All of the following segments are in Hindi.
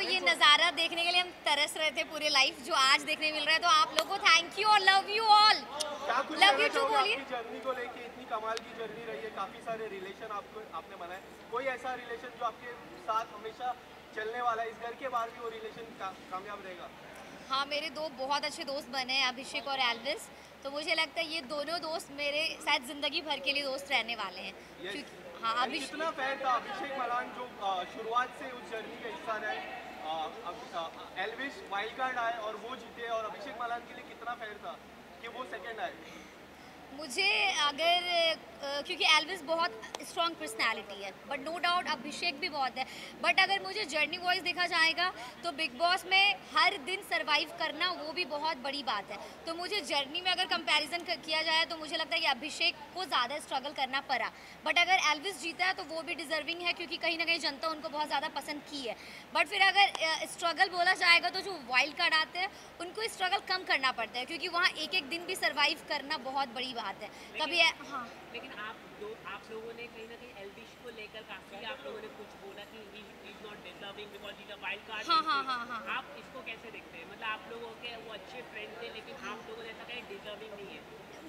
को ये नज़ारा देखने के लिए हम तरस रहे थे पूरे लाइफ जो आज देखने मिल रहा है। तो आप लोगों को थैंक यू और love you all love you too बोलिए। जर्नी को लेके? इतनी कमाल की जर्नी रही है काफ़ी सारे रिलेशन आपको आपने बनाए। कोई ऐसा रिलेशन जो आपके साथ हमेशा चलने वाला है? इस घर के बाहर भी वो रिलेशन का, कामयाब रहेगा। हाँ मेरे दो बहुत अच्छे दोस्त बने हैं अभिषेक और एल्विस। तो मुझे लगता है ये दोनों दोस्त मेरे शायद ज़िंदगी भर के लिए दोस्त रहने वाले हैं। Yes. क्योंकि हाँ अभिषेक कितना फ़ैन था अभिषेक मलान जो शुरुआत से उस जर्नी का हिस्सा रहे अ, वाइल्ड कार्ड आए और वो जीते और अभिषेक मालान के लिए कितना फेयर था कि वो सेकंड आए? मुझे अगर क्योंकि एल्विस बहुत स्ट्रॉन्ग पर्सनालिटी है बट नो डाउट अभिषेक भी बहुत है। बट अगर मुझे जर्नी वॉइस देखा जाएगा तो बिग बॉस में हर दिन सरवाइव करना वो भी बहुत बड़ी बात है। तो मुझे जर्नी में अगर कंपैरिजन किया जाए तो मुझे लगता है कि अभिषेक को ज़्यादा स्ट्रगल करना पड़ा। बट अगर एल्विस जीता है तो वो भी डिजर्विंग है, क्योंकि कहीं ना कहीं जनता उनको बहुत ज़्यादा पसंद की है। बट फिर अगर स्ट्रगल बोला जाएगा तो जो वाइल्ड कार्ड आते हैं, उनको स्ट्रगल कम करना पड़ता है, क्योंकि वहाँ एक एक दिन भी सर्वाइव करना बहुत बड़ी बात है। कभी है, हाँ। लेकिन आप दो आप लोगों ने कहीं ना कहीं एल्विश को लेकर काफ़ी आप लोगों ने कुछ बोला कि he is not deserving because he is wild card हाँ, हाँ, हाँ, हाँ। आप इसको कैसे देखते हैं? मतलब आप लोगों के वो अच्छे फ्रेंड थे लेकिन आप लोगों ने ऐसा कहीं डिजर्विंग नहीं है।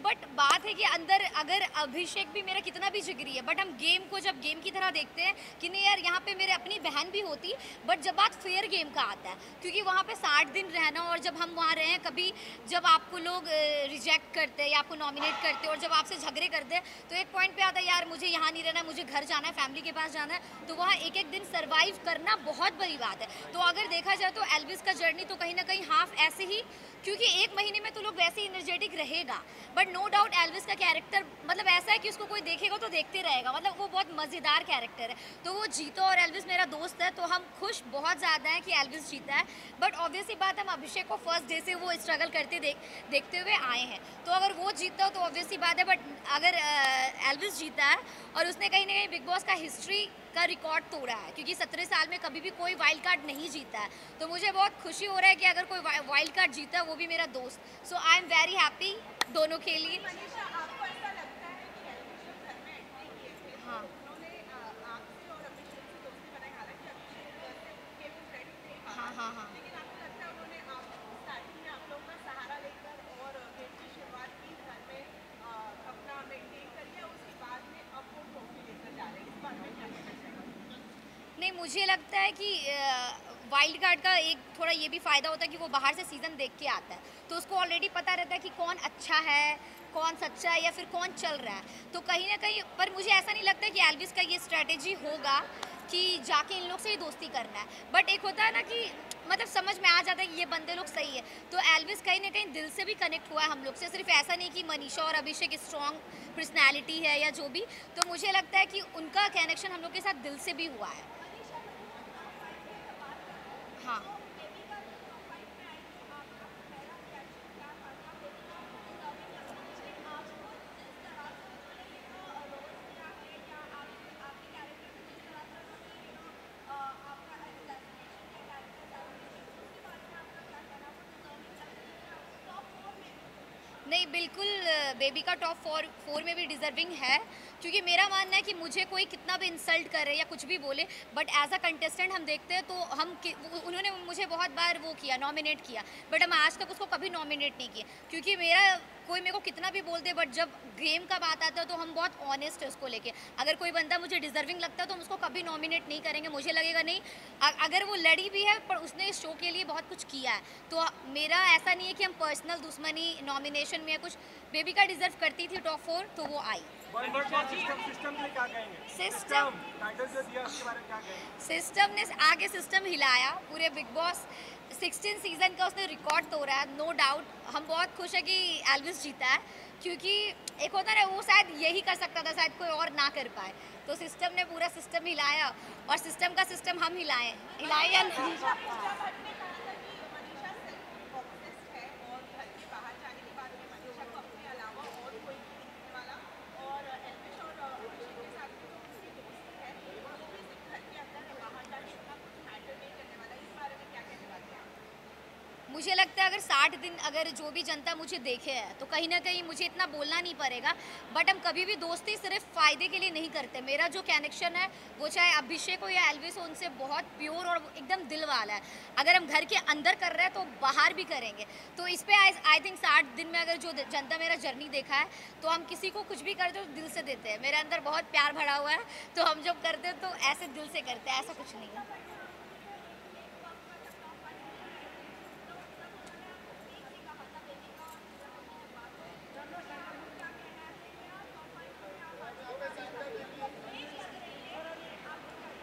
बट बात है कि अंदर अगर अभिषेक भी मेरा कितना भी जिगरी है बट हम गेम को जब गेम की तरह देखते हैं कि नहीं यार, यहाँ पे मेरे अपनी बहन भी होती बट जब बात फेयर गेम का आता है, क्योंकि वहाँ पे साठ दिन रहना और जब हम वहाँ रहे कभी जब आपको लोग रिजेक्ट करते हैं या आपको नॉमिनेट करते और जब आपसे झगड़े करते हैं तो एक पॉइंट पे आता है, यार, मुझे यहाँ नहीं रहना, मुझे घर जाना है फैमिली के पास जाना है तो वहाँ एक एक दिन सर्वाइव करना बहुत बड़ी बात है। तो अगर देखा जाए तो एल्विस का जर्नी तो कहीं ना कहीं हाफ़ ऐसे ही क्योंकि एक महीने में तो लोग वैसे ही एनर्जेटिक रहेगा। बट नो डाउट एल्विस का कैरेक्टर मतलब ऐसा है कि उसको कोई देखेगा तो देखते रहेगा। मतलब वो बहुत मज़ेदार कैरेक्टर है। तो वो जीता और एल्विस मेरा दोस्त है तो हम खुश बहुत ज़्यादा हैं कि एल्विस जीता है। बट ऑब्वियसली बात हम अभिषेक को फ़र्स्ट डे से वो स्ट्रगल करते देख, देखते हुए आए हैं। तो अगर वो जीतता हो तो ऑब्वियसली बात है बट अगर एल्विस जीता है और उसने कहीं ना कहीं बिग बॉस का हिस्ट्री का रिकॉर्ड तोड़ा है क्योंकि सत्रह साल में कभी भी कोई वाइल्ड कार्ड नहीं जीता है। तो मुझे बहुत खुशी हो रहा है कि अगर कोई वाइल्ड कार्ड जीता है वो भी मेरा दोस्त। So I am very happy दोनों के लिए। हाँ हाँ? है। हाँ। अ, आपसे और अभिषेक से दोस्ती बनाई हालाँकि अभिषेक अ, से उनके वो फ्रेंड थे बाहर। हाँ, हाँ, हाँ। लेकिन आपको लगता है उन्होंने आप स्टार्टिंग में आप लोगों का सहारा लेकर और गेम की शुरुआत की घर में अ, अपना मेंटेन कर लिया उसके बाद में अब वो ट्रॉफी लेकर जा रहे हैं इस बारे में क्या कहना चाहेंगे नहीं मुझे लगता है कि वाइल्ड कार्ड का एक थोड़ा ये भी फ़ायदा होता है कि वो बाहर से सीज़न देख के आता है। तो उसको ऑलरेडी पता रहता है कि कौन अच्छा है, कौन सच्चा है या फिर कौन चल रहा है। तो कहीं ना कहीं, पर मुझे ऐसा नहीं लगता कि एल्विस का ये स्ट्रैटेजी होगा कि जाके इन लोग से ही दोस्ती करना है। बट एक होता है ना कि मतलब समझ में आ जाता है कि ये बंदे लोग सही है। तो एल्विस कहीं ना कहीं दिल से भी कनेक्ट हुआ है हम लोग से। सिर्फ़ ऐसा नहीं कि मनीषा और अभिषेक स्ट्रॉन्ग पर्सनैलिटी है या जो भी। तो मुझे लगता है कि उनका कनेक्शन हम लोग के साथ दिल से भी हुआ है। हाँ। नहीं बिल्कुल बेबी का टॉप फोर फोर में भी डिजर्विंग है। क्योंकि मेरा मानना है कि मुझे कोई कितना भी इंसल्ट करे या कुछ भी बोले बट एज अ कंटेस्टेंट हम देखते हैं तो हम उन्होंने मुझे बहुत बार वो किया नॉमिनेट किया बट हम आज तक उसको कभी नॉमिनेट नहीं किया क्योंकि मेरा, कोई मेरे को कितना भी बोल दे बट जब गेम का बात आता है तो हम बहुत ऑनेस्ट है उसको लेके। अगर कोई बंदा मुझे डिजर्विंग लगता है तो हम उसको कभी नॉमिनेट नहीं करेंगे, मुझे लगेगा नहीं। अगर वो लड़ी भी है, पर उसने इस शो के लिए बहुत कुछ किया है तो मेरा ऐसा नहीं है कि हम पर्सनल दुश्मनी नॉमिनेशन में या कुछ बेबी का डिजर्व करती थी टॉप फोर तो वो आई। सिस्टम सिस्टम ने आगे सिस्टम हिलाया, पूरे बिग बॉस 16 सीज़न का उसने रिकॉर्ड तोड़ा है नो डाउट हम बहुत खुश है कि एल्विस जीता है, क्योंकि एक होता ना, वो शायद यही कर सकता था, शायद कोई और ना कर पाए। तो सिस्टम ने पूरा सिस्टम हिलाया और सिस्टम का सिस्टम हम हिलाए। हिलाए या नहीं मनीषा भट्ट ने कहा था कि मनीषा सेल्फ ऑब्सेस्ड है और घर के बाहर जाने के बाद में मनीषा को अपने अलावा और कोई नहीं दिखने वाला और एल्विश और अभिषेक के साथ जो उसकी दोस्ती है वो भी सिर्फ़ घर के अंदर है बाहर जाके इतना कुछ मैटर नहीं करने वाला इस बारे में क्या कहने वाले हैं आप? मुझे लगता है अगर साठ दिन अगर जो भी जनता मुझे देखे है तो कहीं ना कहीं मुझे इतना बोलना नहीं पड़ेगा। बट हम कभी भी दोस्ती सिर्फ़ फ़ायदे के लिए नहीं करते। मेरा जो कनेक्शन है, वो चाहे अभिषेक हो या एल्विस हो, उनसे बहुत प्योर और एकदम दिल वाला है। अगर हम घर के अंदर कर रहे हैं तो बाहर भी करेंगे। तो इस पर आई थिंक साठ दिन में अगर जो जनता मेरा जर्नी देखा है तो हम किसी को कुछ भी करते तो दिल से देते हैं। मेरे अंदर बहुत प्यार भरा हुआ है तो हम जब करते हैं तो ऐसे दिल से करते हैं, ऐसा कुछ नहीं है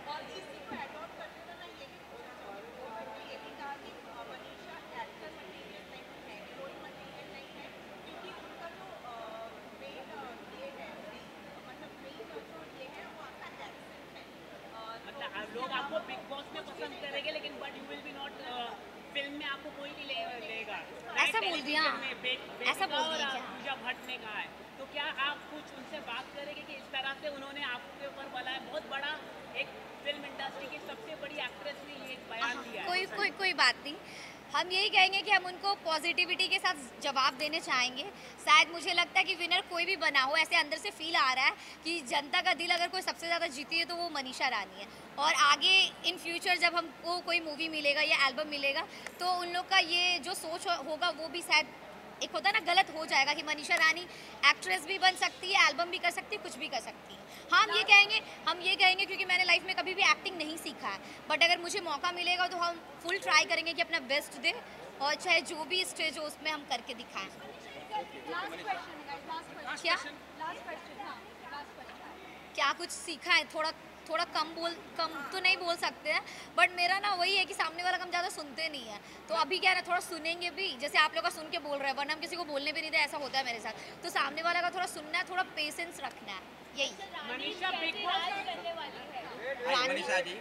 और इसी को adopt करते हुए मैं ये भी बोलना चाहूँगी कि ये भी कहा कि अ, मनीषा character material नहीं है, role material नहीं है, क्योंकि उनका जो मेन ये है मतलब मेन जो ये है वो आपका accent है अ, तो मतलब आप लोग बॉस में पसंद करेंगे लेकिन but you will be not film में आपको कोई नहीं ले, लेगा। ऐसा बोल दिया। ऐसा बोल दिया? पूजा भट्ट ने कहा है। तो क्या आप कुछ उनसे बात करेंगे कि इस तरह से उन्होंने आपके ऊपर बोला है? बहुत बड़ा एक फ़िल्म इंडस्ट्री की सबसे बड़ी एक्ट्रेस ने ये एक बयान दिया कोई कोई कोई बात नहीं। हम यही कहेंगे कि हम उनको पॉजिटिविटी के साथ जवाब देने चाहेंगे। शायद मुझे लगता है कि विनर कोई भी बना हो, ऐसे अंदर से फील आ रहा है कि जनता का दिल अगर कोई सबसे ज़्यादा जीती है तो वो मनीषा रानी है। और आगे इन फ्यूचर जब हमको कोई मूवी मिलेगा या एल्बम मिलेगा तो उन लोग का ये जो सोच होगा वो भी शायद एक होता ना, गलत हो जाएगा कि मनीषा रानी एक्ट्रेस भी बन सकती है एल्बम भी कर सकती है, कुछ भी कर सकती है। हम ये कहेंगे हम ये कहेंगे क्योंकि मैंने लाइफ में कभी भी एक्टिंग नहीं सीखा है बट अगर मुझे मौका मिलेगा तो हम फुल ट्राई करेंगे कि अपना बेस्ट दें और चाहे जो भी स्टेज हो उसमें हम करके दिखाएँ क्या क्या कुछ सीखा है? थोड़ा थोड़ा कम बोल कम तो नहीं बोल सकते हैं बट मेरा ना वही है कि सामने वाला हम ज़्यादा सुनते नहीं है। तो अभी क्या है ना थोड़ा सुनेंगे भी जैसे आप लोग का सुन के बोल रहे हैं वरना हम किसी को बोलने भी नहीं दे ऐसा होता है मेरे साथ। तो सामने वाला का थोड़ा सुनना है थोड़ा पेशेंस रखना है यही। मनीषा बिग बॉस। हाँ, मनीषा जी।